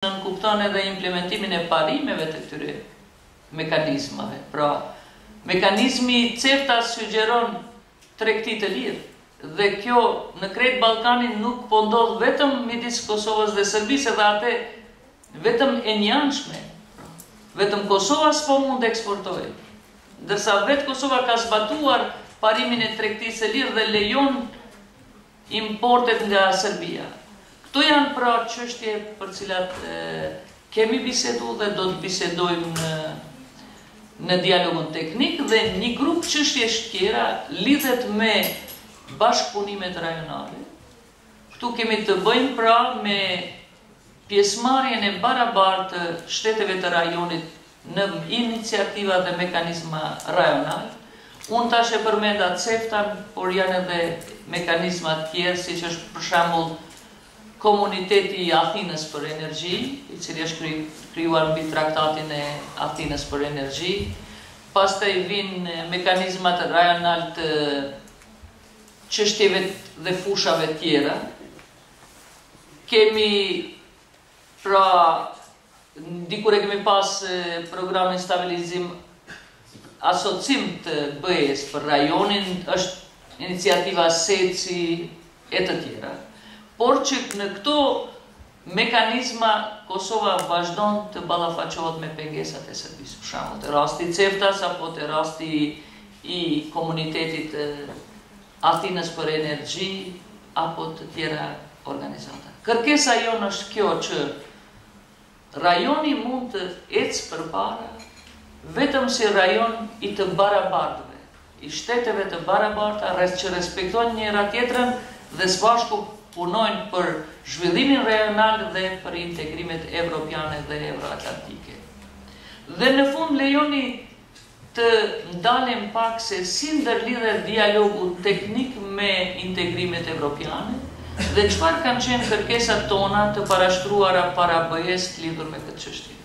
nënkupton edhe implementimin e parimeve të këtyre mekanizmave. Pra, mekanizmi CEFTA sugjeron tregti të lirë dhe kjo në krejt Ballkanin nuk po ndodh vetëm midis Kosovës dhe Serbisë, edhe atë vetëm e njëanshme. Vetëm Kosova s'po mund të eksportojë, ndërsa vetë Kosova ka zbatuar parimin e tregtisë së lirë dhe lejon importet nga Serbia. Këto janë pra çështje për cilat kemi bisedu dhe do të bisedojmë në në dialogun teknik dhe një grup çështjesh tjera lidhet me bashkëpunimet rajonale. Këtu kemi të bëjmë pra me pjesëmarrjen e barabartë të shteteve të rajonit në iniciativa dhe mekanizma rajonalë. Unë tash e përmenda CEFTA-n, por janë edhe mekanizma të tjerë, siç është për shembull Komuniteti i Athinës për Energji, i cili është krijuar mbi Traktatin e Athinës për Energji. Pastaj vijnë mekanizmat rajonalë të çështjeve dhe fushave tjera. Kemi pra dikur e kemi pas programin stabilizim asocim të BE-së për rajonin, është iniciativa SECI e të tjera. Por që në këto mekanizma Kosova vazhdon të ballafaqohet me pengesat e Serbisë. Për shembull, te rasti i CEFTA-s apo te rasti i komunitetit Athinës për Energji apo të tjera organizata. Kërkesa jonë është kjo që rajoni mund të ecë përpara vetëm si rajon i të barabartëve, i shteteve të barabarta që respektojnë njëra tjetrën dhe së bashku punojnë për zhvillimin rajonal dhe për integrimet evropiane dhe evroatlantike. Dhe në fund lejoni të ndalem pak se si ndërlidhet dialogu teknik me integrimet evropiane dhe çfarë kanë qenë kërkesat tona të parashtruara para BE-së lidhur me këtë çështje.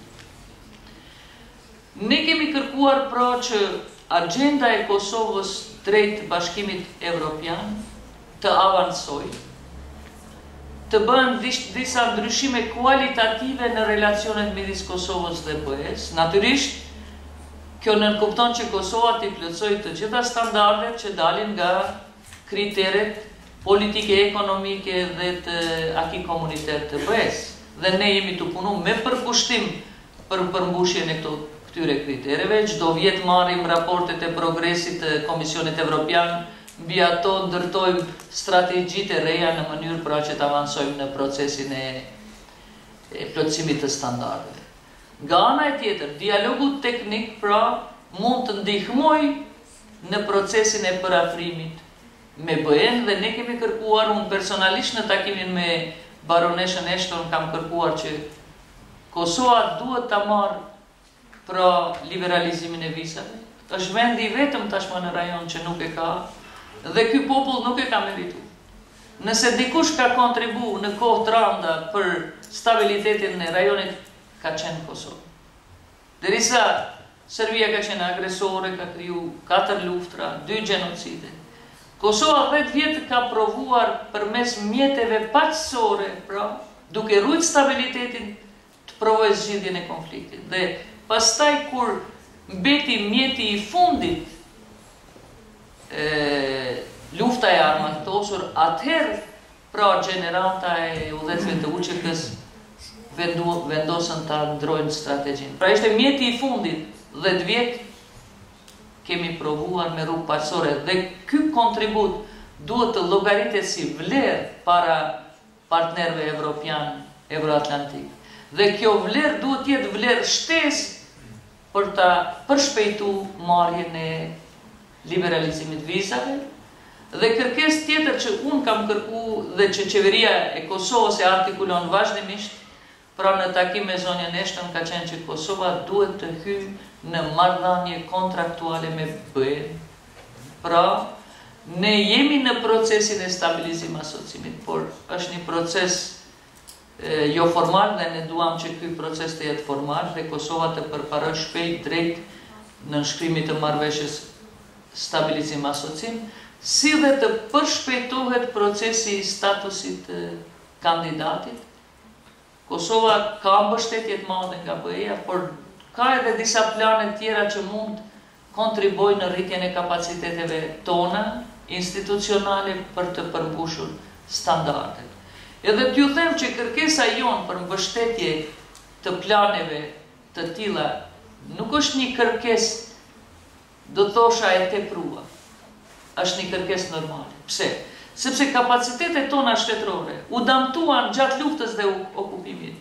Ne kemi kërkuar pra që agjenda e Kosovës drejt Bashkimit Evropian, të avansojë, të bëhen disa ndryshime kualitative në relacionet midis Kosovës dhe BE-së, natyrisht, kjo nënkupton që Kosova t'i plotësojë të gjitha standardet që dalin nga kriteret politike, ekonomike dhe të acquis communautaire të BE-së. Dhe ne jemi tu punu me përkushtim për përmbushjen e këto këtyre kritereve, çdo vjet marrim raportet e progresit të Komisionit Evropian Mbi ato ndërtojmë strategjitë e reja në mënyrë pra që të avansojmë në procesin e plotësimit të standardeve. Nga ana e tjetër, dialogu teknik pra mund të ndihmojë në procesin e përafrimit me BE-në dhe ne kemi kërkuar, unë personalisht në takimin me Baroneshën Eshton kam kërkuar që Kosova duhet ta marrë Pra liberalizimin e vizave. Është vendi i vetëm tashmë në rajon që nuk e ka dhe ky popull nuk e ka meritu. Nëse dikush ka kontribu në kohë të randa për stabilitetin e rajonit ka qenë Kosova. Derisa Serbia ka qenë agresore, ka kriju katër luftra, dy gjenocide. Kosova 10 vjet ka provuar përmes mjeteve paqësore, pra duke rujt stabilitetin të provojë zgjidhjen e konfliktit dhe pastaj kur mbeti mjeti i fundit lufta e armatosur atëherë pra gjenerata e udhëheqësve të UÇK-së vendosën ta ndrojnë strategjinë. Pra ishte mjeti i fundit, 10 vjet kemi provuar me rrugë paqësore dhe ky kontribut duhet të llogaritet si vlerë para partnerëve evropianë, evroatlantikë. Dhe kjo vlerë duhet të jetë vlerë shtesë për ta përshpejtu marrjen e liberalizimit vizave, dhe kërkesë tjetër që unë kam kërku dhe që qeveria e Kosovës e artikulon vazhdimisht, Pra në takim me zonjën Eshton ka qenë që Kosova duhet të hyjë në marrëdhënie kontraktuale me BE-në. Pra, ne jemi në procesin e stabilizim asociimit, por është një proces jo formal dhe ne duam që ky proces të jetë formal dhe Kosova të përparojë shpejt drejt nënshkrimit të marrëveshjes stabilizim asociim, si dhe të përshpejtohet procesi i statusit të kandidatit, Kosova ka mbështetje të madhe nga BE-ja, por ka edhe disa plane të tjera që mund të kontribuojnë në rritjen e kapaciteteve tona institucionale për të përmbushur standardet. Edhe t'ju them që kërkesa jonë për mbështetje të planeve të tilla nuk është një kërkesë Do të thosha e teprua. Është një kërkesë normale. Pse? Sepse kapacitetet tona shtetërore u damtuan gjatë luftës dhe okupimit.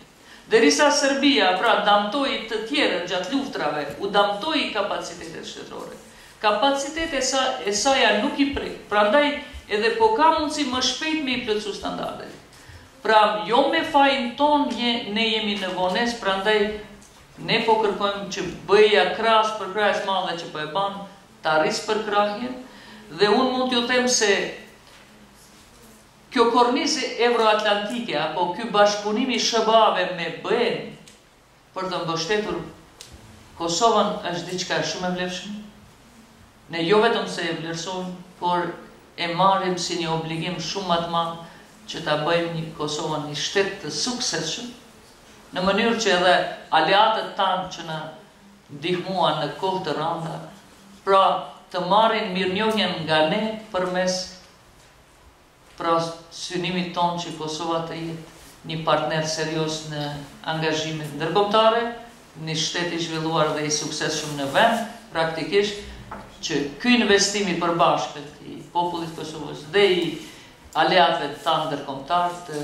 Derisa Serbia, pra, damtoi të tjerët gjatë luftërave, u damtoi kapacitetet shtetërore. Kapacitetet e saja nuk i prek, prandaj edhe po ka mundësi më shpejt me i plotësu standardet. Pra, jo me fajin tonë ne jemi në vonesë, prandaj, Ne po kërkojmë që BE-ja krahas përkrahjes madhe që po e bën, ta rrisë përkrahjen dhe unë mund t'ju them se kjo kornizë evroatlantike apo ky bashkëpunim i SHBA-ve me BE-në për të mbështetur Kosovën është diçka shumë e vlefshme. Ne jo vetëm se e vlerësojmë, por e marrim si një obligim shumë ma të madh që ta bëjmë Kosovën një shtet të suksesshëm. në mënyrë që edhe aleatët tanë që na ndihmuan në kohë të randa, pra të marrin mirënjohjen nga ne përmes pra synimit tonë që Kosova të jetë një partner serioz në angazhimet ndërkombëtare, një shtet i zhvilluar dhe i suksesshëm në vend, praktikisht që ky investim i përbashkët i popullit të Kosovës dhe i aleatëve tanë ndërkombëtarë të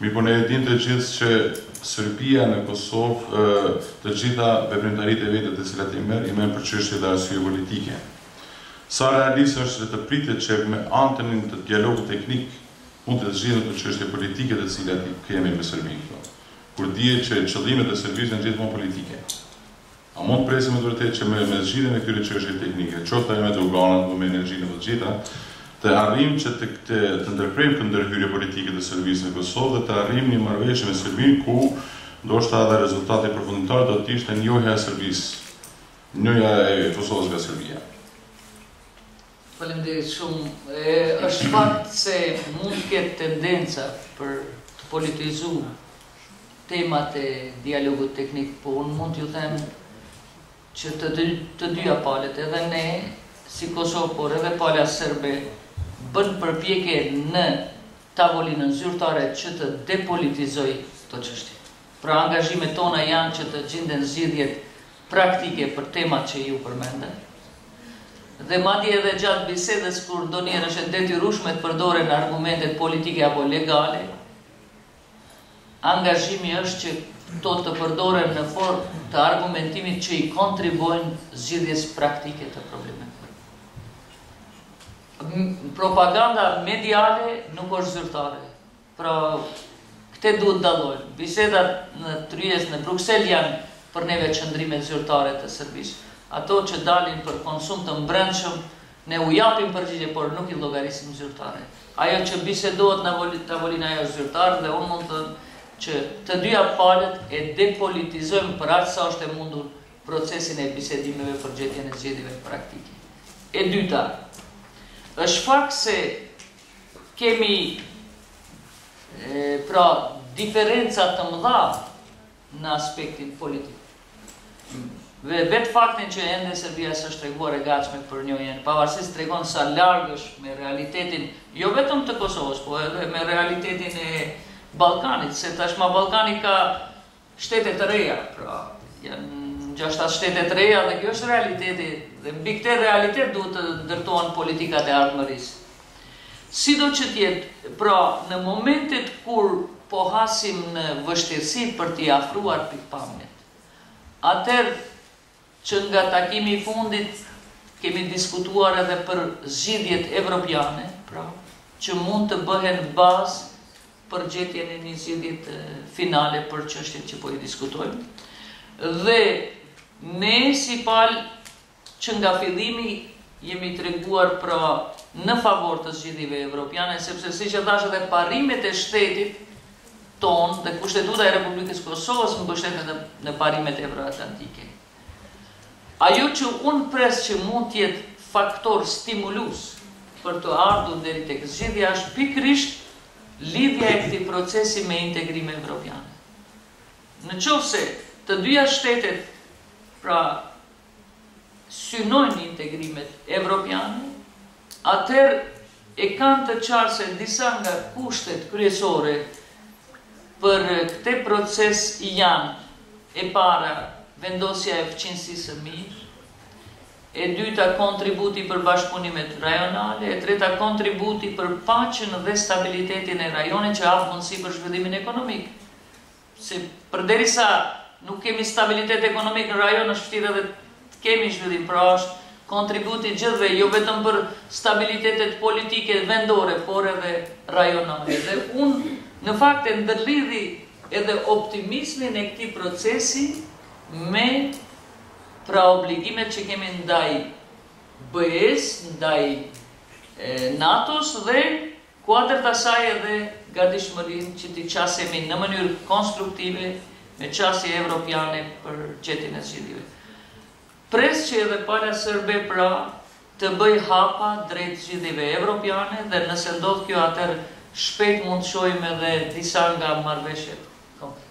Mirëpo ne e dimë të gjithë që Serbia në Kosovë të gjitha veprimtaritë e veta të cilat i merr, i merr për çështje dhe arsye politike. Sa realist është që të pritet që me anën e dialogut teknik mund të zgjidhen këto çështje politike të cilat i kemi me Serbinë këtu, kur dihet që qëllimet e Serbisë janë gjithmonë politike. A mund të presim me të vërtetë që me me zgjidhjen e këtyre çështjeve teknike, qoftë ajo me doganat apo me energjinë apo të gjitha, të arrijmë që të të ndërprejmë këtë ndërhyrje politike të Serbisë në Kosovë dhe të arrijmë një marrëveshje me Serbinë ku ndoshta edhe rezultati përfundimtar do të ishte njohja e Serbisë, njohja e Kosovës nga Serbia. Faleminderit shumë. Është fakt se mund të ketë tendenca për të politizu temat e dialogut teknik, po unë mund t'ju them që të, dy, të dyja palët, edhe ne si Kosovë, por edhe pala serbe, bën përpjekje në tavolinën zyrtare që të depolitizojë këto çështje. Pra angazhimet tona janë që të gjinden zgjidhjet praktike për temat që ju përmendët dhe madje edhe gjatë bisedës kur ndonjëherë është e detyrueshme të përdoren argumentet politike apo legale, angazhimi është që këto të përdoren në formë të argumentimit që i kontribuojnë zgjidhjes praktike të problemeve. Propaganda mediale nuk është zyrtare. Pra, këte duhet dallojmë. Bisedat në tryezë në Bruksel janë për neve qëndrime zyrtare të Serbisë. Ato që dalin për konsum të mbrendshëm, ne u japim përgjigje, por nuk i llogarisim zyrtare. Ajo që bisedohet në tavolinë ajo është zyrtare dhe unë mund të them që të dyja palët e depolitizojmë për aq sa është e mundur procesin e bisedimeve për gjetjen e zgjidhjeve praktike. E dyta, është fakt se Kemi pra diferenca të mëdha në aspektin politik. Dhe vetë faktin që ende Serbia s'është treguar e gatshme për njohjen, pavarësisht tregon sa larg është me realitetin, jo vetëm të Kosovës, po edhe me realitetin e Ballkanit, se tashmë Ballkani ka Shtete të reja, pra, janë gjashtë-shtatë shtete të reja dhe kjo është realiteti dhe mbi këtë realitet duhet të ndërtohen politikat e ardhmërisë. Sido që të jetë, pra, në momentet kur po hasim në vështirësi për t'i afruar pikëpamjet, atëherë Që nga takimi i fundit kemi diskutuar edhe për zgjidhjet evropiane, pra, që mund të bëhen bazë për gjetjen e një zgjidhjeje finale për çështjet që po i diskutojmë. Dhe ne si palë që nga fillimi jemi treguar pra në favor të zgjidhjeve evropiane, sepse siç e thashë edhe parimet e shtetit tonë dhe Kushtetuta e Republikës së Kosovës mbështetet në, në parimet euroatlantike. Ajo që unë pres që mund të jetë faktor stimulues për të ardhur deri tek zgjidhja është pikërisht lidhja e këtij procesi me integrimet evropiane. Në qoftë se të dyja shtetet, pra synojnë integrimet evropiane, atëherë e kanë të qartë se disa nga kushtet kryesore për këtë proces janë, e para, vendosja e fqinjësisë së mirë, e dyta, kontributi për bashkëpunimet rajonale, e treta, kontributi për paqen dhe stabilitetin e rajonit që hap mundësi për zhvillimin ekonomik. Se përderisa nuk kemi stabilitet ekonomik në rajon është vështirë edhe të kemi zhvillim, pra është kontribut i të gjithëve, jo vetëm për stabilitetet politike vendore, por edhe rajonale. Dhe unë në fakt e ndërlidhi edhe optimizmin e këtij procesi me pra obligimet që kemi ndaj BE-së, ndaj NATO-s dhe Kuadër të asaj edhe gatishmërinë që t'i qasemi në mënyrë konstruktive me qasje evropiane për gjetjen e zgjidhjeve. Pres që edhe pala serbe pra të bëjë hapa drejt zgjidhjeve evropiane dhe nëse ndodh kjo atëherë shpejt mund të shohim edhe disa nga marrëveshjet konkrete.